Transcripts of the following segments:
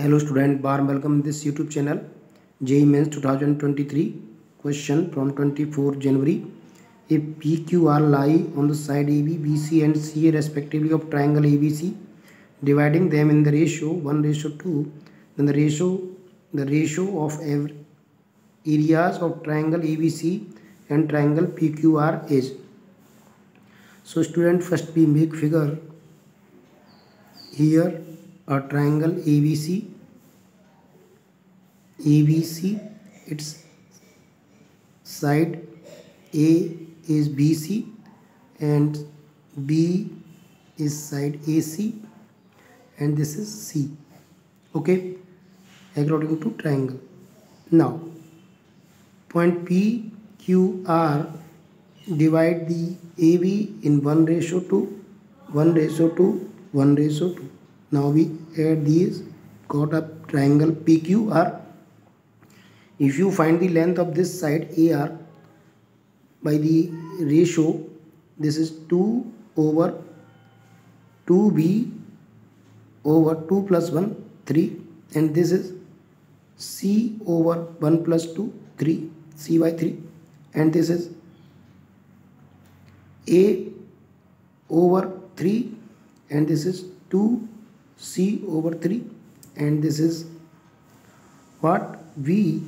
Hello student bar welcome this YouTube channel JEE Mains 2023 question from 24 January A P Q R lie on the side A B B C and C A respectively of triangle A B C dividing them in the ratio one ratio two in the ratio the ratio of ever areas of triangle A B C and triangle P Q R is so student first be make figure here a triangle ABC ABC its side A is BC and B is side AC and this is C. Okay? According to triangle. Now point P Q R divide the AB in 1 ratio to 1 ratio to 1 ratio 2 now we add these got a triangle PQR if you find the length of this side AR by the ratio this is 2 over 2b over 2 plus 1 3 and this is c over 1 plus 2 3 c by 3 and this is a over 3 and this is 2 c over 3 and this is what? V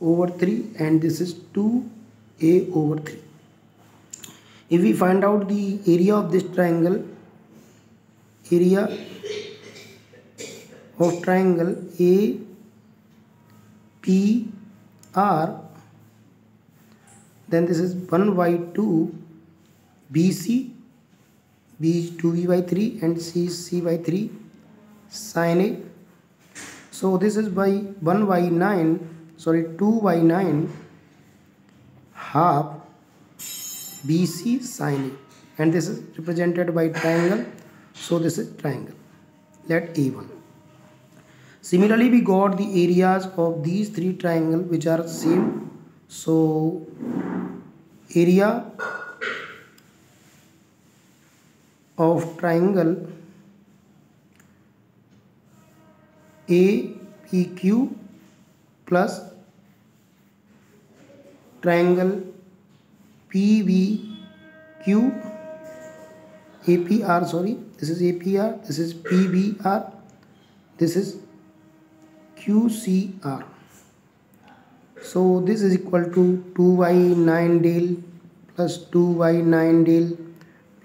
over 3 and this is 2a over 3 if we find out the area of this triangle area of triangle a p r then this is 1 by 2 bc b is 2b by 3 and c is c by 3 sin a. So this is by 1 by 9 sorry 2 by 9 half BC sin A. And this is represented by triangle. So this is triangle. Let A1 similarly we got the areas of these three triangle which are same. So area of triangle APQ plus triangle PBQ APR sorry. This is APR this is PBR this is QCR so this is equal to 2 by 9 del plus 2 by 9 del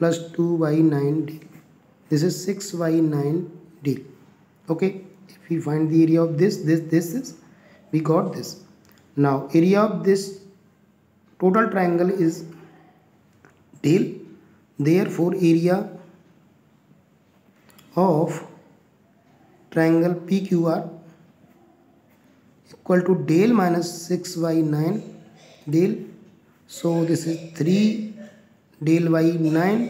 plus 2 by 9 del this is 6 by 9 del okay? If we find the area of this this this is we got this. Now area of this total triangle is del. Therefore area of triangle PQR equal to del minus 6 by 9 del. So this is 3 del by 9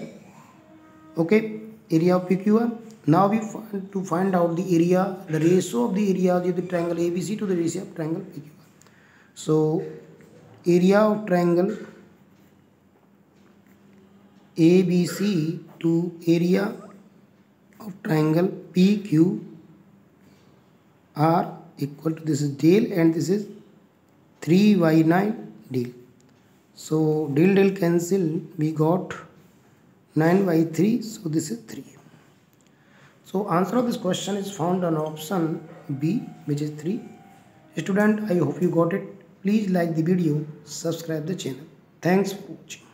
okay area of PQR now we find to find out the area the ratio of the area of the triangle ABC to the ratio of triangle PQR so area of triangle ABC to area of triangle PQR equal to this is del and this is 3 by 9 del so del del cancel we got 9 by 3 so this is 3 so answer of this question is found on option B which is 3 student I hope you got it. Please like the video subscribe the channel. Thanks for watching